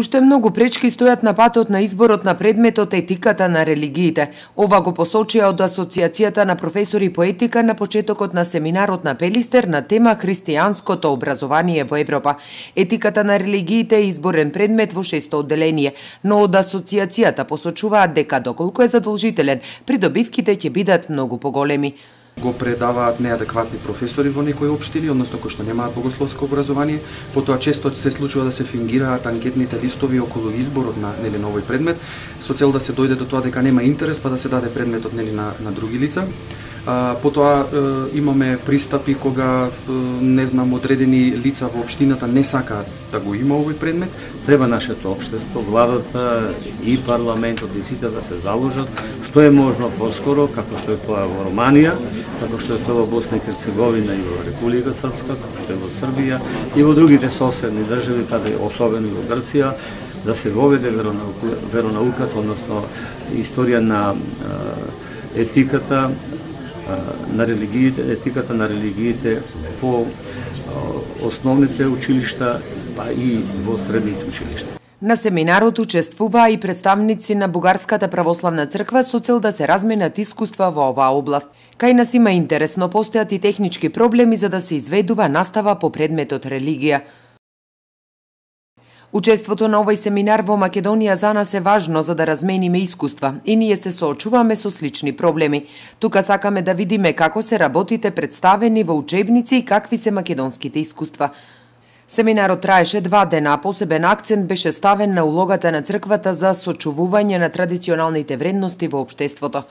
Уште многу пречки стојат на патот на изборот на предметот етиката на религиите. Ова го посочија од Асоциацијата на професори по етика на почетокот на семинарот на Пелистер на тема Христијанското образование во Европа. Етиката на религиите е изборен предмет во шесто одделение, но од Асоциацијата посочуваат дека доколку е задолжителен, придобивките ќе бидат многу поголеми го предаваат неадекватни професори во некои општини, односно кои што немаат богословско образование, потоа често се случува да се фингираат анкетните листови околу изборот на нели на овој предмет, со цел да се дојде до тоа дека нема интерес, па да се даде предметот нели на на други лица. А, потоа е, имаме пристапи кога е, не знам одредени лица во општината не сакаат да го има овој предмет. Треба нашето општество, владата и парламентот и сите да се заложат што е можно поскоро, како што е тоа во Романија, како што е тоа во Босна и Херцеговина и во Република Српска, како што е во Србија и во другите соседни држави, па да таде особено и во Грција, да се воведе веронауката, односно историја на етиката, на религиите, етиката на религиите во основните училишта, па и во средните училишта. На семинарот учествуваа и представници на Бугарската православна црква со цел да се разменат искуства во оваа област. Кај нас има интересно постојат и технички проблеми за да се изведува настава по предметот религија. Учеството на овој семинар во Македонија за нас е важно за да размениме искуства и ние се соочуваме со слични проблеми. Тука сакаме да видиме како се работите представени во учебници и какви се македонските искуства. Семинарот траеше два дена, а посебен акцент беше ставен на улогата на црквата за сочувување на традиционалните вредности во општеството.